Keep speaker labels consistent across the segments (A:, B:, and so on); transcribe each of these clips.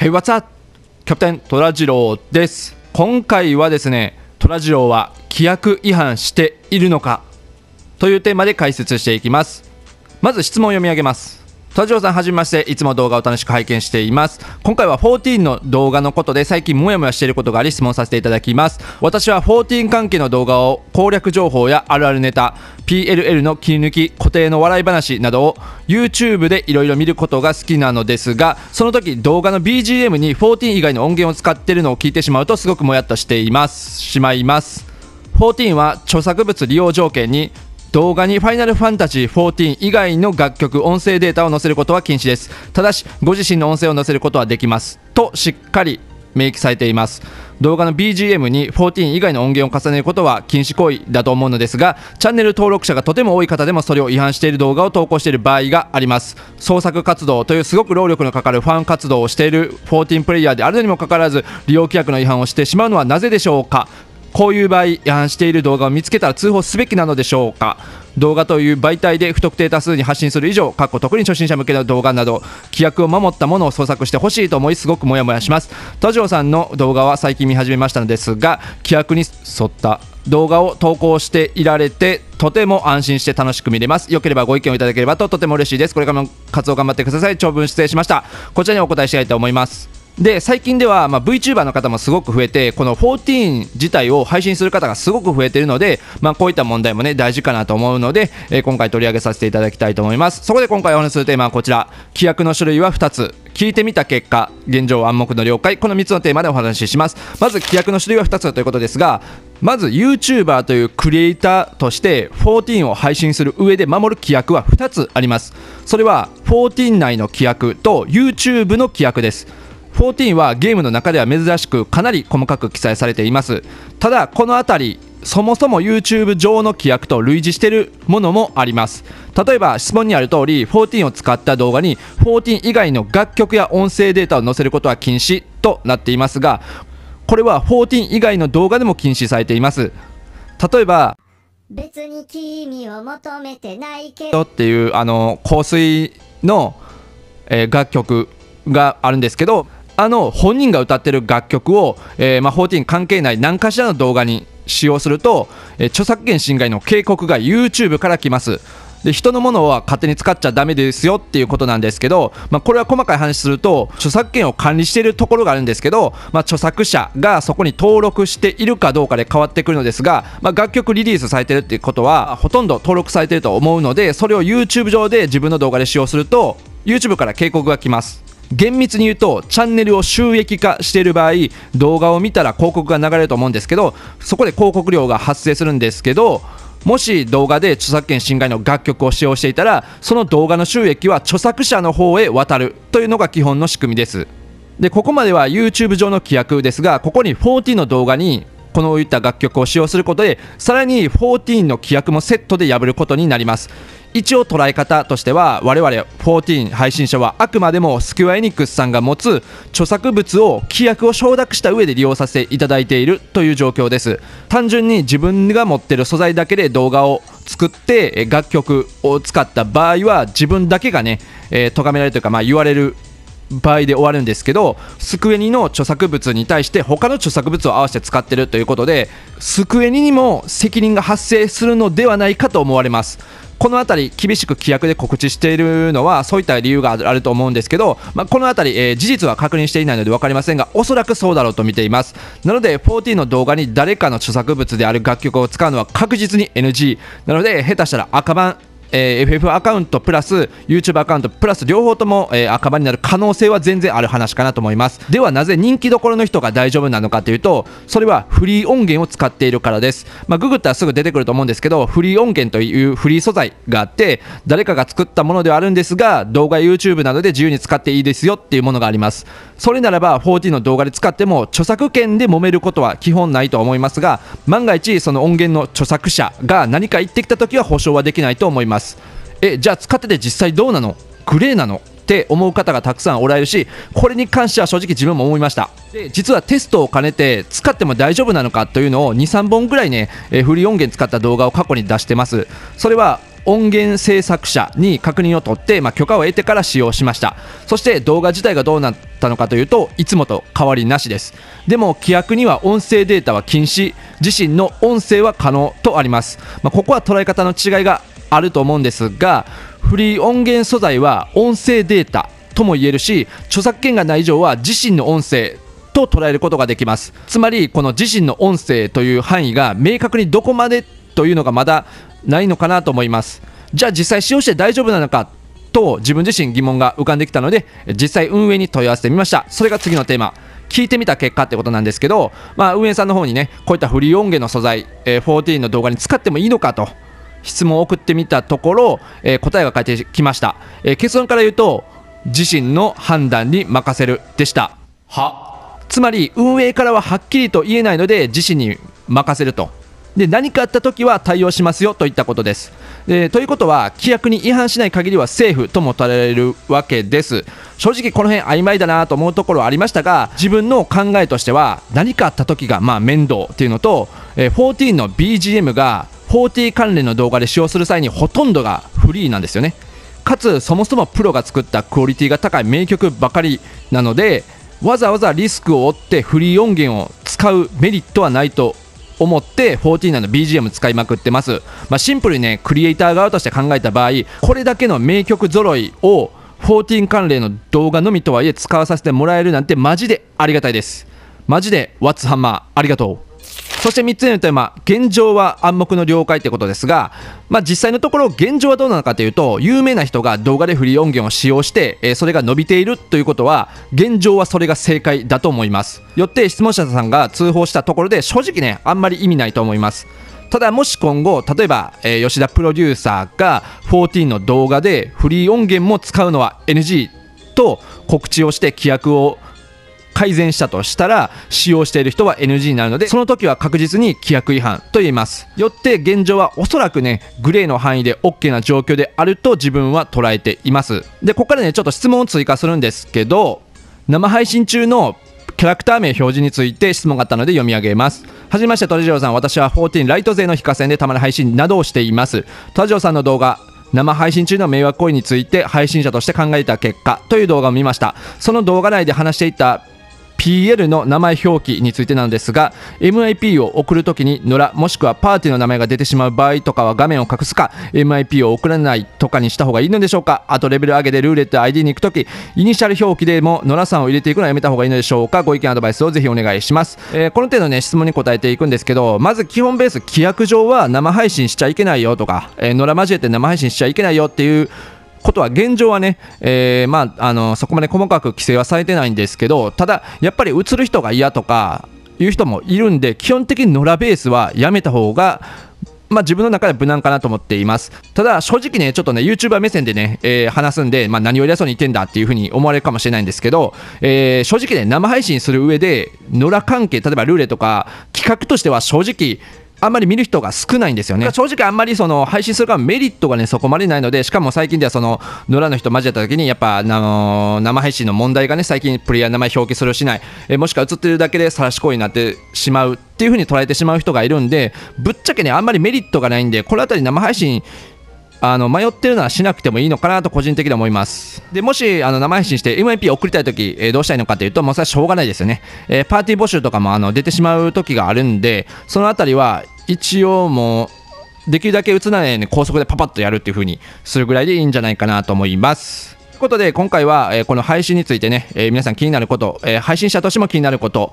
A: Hey, what's up? キャプテントラジローです。今回はですね、トラジローは規約違反しているのかというテーマで解説していきます。まず質問を読み上げます。トラジローさんはじめまして、いつも動画を楽しく拝見しています。今回は14の動画のことで最近モヤモヤしていることがあり質問させていただきます。私は14関係の動画を攻略情報やあるあるネタ、PLL の切り抜き、固定の笑い話などを YouTube でいろいろ見ることが好きなのですが、その時動画の BGM に14以外の音源を使っているのを聞いてしまうとすごくもやっとしています。しまいます。14は著作物利用条件に動画にファイナルファンタジー14以外の楽曲音声データを載せることは禁止です。ただしご自身の音声を載せることはできます。としっかり明記されています。動画の BGM に14以外の音源を重ねることは禁止行為だと思うのですがチャンネル登録者がとても多い方でもそれを違反している動画を投稿している場合があります。創作活動というすごく労力のかかるファン活動をしている14プレイヤーであるのにもかかわらず利用規約の違反をしてしまうのはなぜでしょうか。こういう場合違反している動画を見つけたら通報すべきなのでしょうか動画という媒体で不特定多数に発信する以上過去特に初心者向けの動画など規約を守ったものを創作してほしいと思いすごくモヤモヤしますトジョーさんの動画は最近見始めましたのですが規約に沿った動画を投稿していられてとても安心して楽しく見れますよければご意見をいただければととても嬉しいですこれからも活動頑張ってください長文失礼しましたこちらにお答えしたいと思います。で最近では、まあ、VTuber の方もすごく増えてこの14自体を配信する方がすごく増えているので、まあ、こういった問題もね大事かなと思うので、えー今回取り上げさせていただきたいと思います。そこで今回お話しするテーマはこちら。規約の種類は2つ。聞いてみた結果現状暗黙の了解。この3つのテーマでお話しします。まず規約の種類は2つということですがまず YouTuber というクリエイターとして14を配信する上で守る規約は2つあります。それは14内の規約と YouTube の規約です。14はゲームの中では珍しくかなり細かく記載されています。ただこの辺りそもそも YouTube 上の規約と類似しているものもあります。例えば質問にある通り14を使った動画に14以外の楽曲や音声データを載せることは禁止となっていますがこれは14以外の動画でも禁止されています。例えば
B: 別に君を求めてないけど。
A: っていうあの香水の、えー楽曲があるんですけどあの本人が歌ってる楽曲を、えーまあ、14関係ない何かしらの動画に使用すると、えー著作権侵害の警告が YouTube から来ます。で人のものは勝手に使っちゃダメですよっていうことなんですけど、まあ、これは細かい話すると著作権を管理しているところがあるんですけど、まあ、著作者がそこに登録しているかどうかで変わってくるのですが、まあ、楽曲リリースされてるっていうことはほとんど登録されてると思うのでそれを YouTube 上で自分の動画で使用すると YouTube から警告が来ます。厳密に言うとチャンネルを収益化している場合動画を見たら広告が流れると思うんですけどそこで広告料が発生するんですけどもし動画で著作権侵害の楽曲を使用していたらその動画の収益は著作者の方へ渡るというのが基本の仕組みです。でここまでは YouTube 上の規約ですがここに14の動画にこのいった楽曲を使用することでさらに14の規約もセットで破ることになります。一応捉え方としては我々14配信者はあくまでもスクエアエニックスさんが持つ著作物を規約を承諾した上で利用させていただいているという状況です。単純に自分が持ってる素材だけで動画を作って楽曲を使った場合は自分だけがね、えー咎められるというか、まあ、言われる場合で終わるんですけどスクエニの著作物に対して他の著作物を合わせて使ってるということでスクエニにも責任が発生するのではないかと思われます。この辺り厳しく規約で告知しているのはそういった理由があると思うんですけど、まあ、この辺り、えー事実は確認していないので分かりませんがおそらくそうだろうと見ています。なので14の動画に誰かの著作物である楽曲を使うのは確実に NG なので下手したら赤番えー FF アカウントプラス YouTube アカウントプラス両方とも、えー赤番になる可能性は全然ある話かなと思います。ではなぜ人気どころの人が大丈夫なのかというとそれはフリー音源を使っているからです。まあググったらすぐ出てくると思うんですけどフリー音源というフリー素材があって誰かが作ったものではあるんですが動画 YouTube などで自由に使っていいですよっていうものがあります。それならば14の動画で使っても著作権で揉めることは基本ないと思いますが万が一その音源の著作者が何か言ってきた時は保証はできないと思います。ます。えじゃあ使ってて実際どうなの？グレーなの？って思う方がたくさんおられるしこれに関しては正直自分も思いました。で実はテストを兼ねて使っても大丈夫なのかというのを23本ぐらいね、えフリー音源使った動画を過去に出してます。それは音源制作者に確認を取って、まあ、許可を得てから使用しました。そして動画自体がどうなったのかというといつもと変わりなしです。でも規約には音声データは禁止。自身の音声は可能とあります、まあ、ここは捉え方の違いがあると思うんですがフリー音源素材は音声データとも言えるし著作権がない以上は自身の音声と捉えることができます。つまりこの自身の音声という範囲が明確にどこまでというのがまだないのかなと思います。じゃあ実際使用して大丈夫なのかと自分自身疑問が浮かんできたので実際運営に問い合わせてみました。それが次のテーマ。聞いてみた結果ってことなんですけど、まあ、運営さんの方にねこういったフリー音源の素材、えー、14の動画に使ってもいいのかと質問を送ってみたところ、えー、答えが返ってきました、えー、結論から言うと自身の判断に任せるでした。は。つまり運営からははっきりと言えないので自身に任せると。で何かあった時は対応しますよといったことです。でということは規約に違反しない限りはセーフとも取られるわけです。正直この辺曖昧だなと思うところはありましたが自分の考えとしては何かあった時がまあ面倒っていうのと、えー、14の BGM が40関連の動画で使用する際にほとんどがフリーなんですよね。かつそもそもプロが作ったクオリティが高い名曲ばかりなのでわざわざリスクを負ってフリー音源を使うメリットはないと思って14の BGM 使いまくってます、まあ、シンプルにねクリエイター側として考えた場合これだけの名曲揃いを14関連の動画のみとはいえ使わさせてもらえるなんてマジでありがたいです。マジでワッツハンマーありがとう。そして3つ目のテーマ現状は暗黙の了解ということですが、まあ、実際のところ現状はどうなのかというと有名な人が動画でフリー音源を使用して、えー、それが伸びているということは現状はそれが正解だと思います。よって質問者さんが通報したところで正直ねあんまり意味ないと思います。ただもし今後例えば、えー、吉田プロデューサーが14の動画でフリー音源も使うのは NG と告知をして規約を改善したとしたら使用している人は NG になるのでその時は確実に規約違反と言いますよって現状はおそらくねグレーの範囲で OK な状況であると自分は捉えていますでここからねちょっと質問を追加するんですけど生配信中のキャラクター名表示について質問があったので読み上げます。はじめまして、トラジオさん。私は14ライト勢の非課線でたまに配信などをしています。トラジオさんの動画、生配信中の迷惑行為について配信者として考えた結果という動画を見ました。その動画内で話していた PL の名前表記についてなんですが MIP を送るときに野良もしくはパーティーの名前が出てしまう場合とかは画面を隠すか MIP を送らないとかにした方がいいのでしょうか。あとレベル上げでルーレット ID に行くときイニシャル表記でも野良さんを入れていくのはやめた方がいいのでしょうか。ご意見アドバイスをぜひお願いします、えー、この程度ね質問に答えていくんですけどまず基本ベース規約上は生配信しちゃいけないよとか、えー、野良交えて生配信しちゃいけないよっていうことは現状はね、えー、まあ、あのそこまで細かく規制はされてないんですけどただやっぱり映る人が嫌とかいう人もいるんで基本的に野良ベースはやめた方がまあ、自分の中で無難かなと思っています。ただ正直ねちょっとね YouTuber 目線でね、えー、話すんで、まあ、何を偉そうに言ってんだっていうふうに思われるかもしれないんですけど、えー、正直ね生配信する上で野良関係例えばルーレとか企画としては正直あんまり見る人が少ないんですよね。正直あんまりその配信するかメリットがねそこまでないのでしかも最近ではその野良の人交えた時にやっぱあの生配信の問題がね最近プレイヤー名前表記するしない。えもしくは映ってるだけで晒し行為になってしまうっていう風に捉えてしまう人がいるんでぶっちゃけねあんまりメリットがないんでこの辺り生配信あの迷ってるのはしなくてもいいのかなと個人的に思います。でもしあの生配信して MIP 送りたい時、えー、どうしたいのかというともうそれはしょうがないですよね、えー、パーティー募集とかもあの出てしまう時があるんでそのあたりは一応もうできるだけ映らないように高速でパパッとやるっていう風にするぐらいでいいんじゃないかなと思います。ということで今回は、えー、この配信についてね、えー、皆さん気になること、えー、配信者としても気になること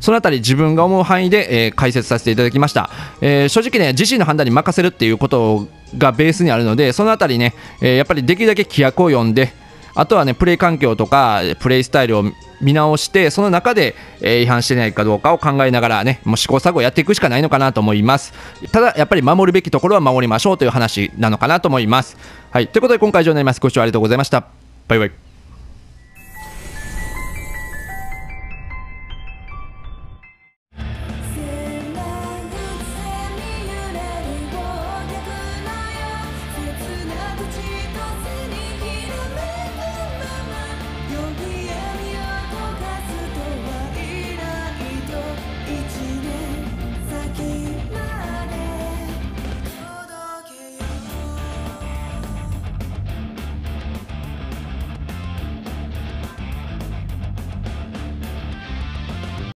A: そのあたり自分が思う範囲で、え解説させていただきました、え正直ね自身の判断に任せるっていうことがベースにあるのでそのあたりね、えやっぱりできるだけ規約を読んであとはねプレイ環境とかプレイスタイルを見直してその中で、え違反してないかどうかを考えながらねもう試行錯誤やっていくしかないのかなと思います。ただやっぱり守るべきところは守りましょうという話なのかなと思います。はい。ということで今回以上になります。ご視聴ありがとうございました。バイバイ